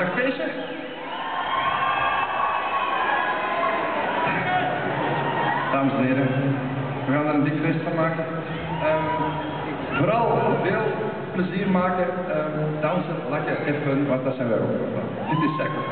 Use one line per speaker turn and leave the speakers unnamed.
Dag zijn. Dames en heren, we gaan er een dik feest van maken. Ehm, vooral veel plezier maken, ehm, um, dansen, lachen, fun, want dat zijn wij ook. Dit is Sacrifice.